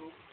little.